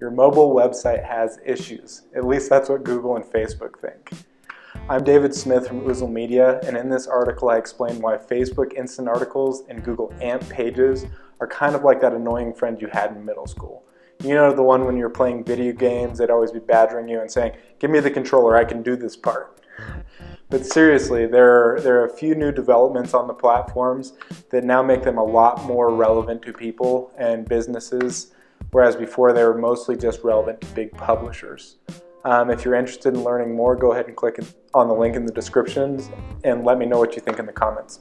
your mobile website has issues. At least that's what Google and Facebook think. I'm David Smith from Oozle Media, and in this article I explain why Facebook Instant Articles and Google AMP pages are kind of like that annoying friend you had in middle school. You know the one when you're playing video games, they'd always be badgering you and saying, give me the controller, I can do this part. But seriously, there are, there are a few new developments on the platforms that now make them a lot more relevant to people and businesses, whereas before they were mostly just relevant to big publishers. Um, if you're interested in learning more, go ahead and click on the link in the descriptions and let me know what you think in the comments.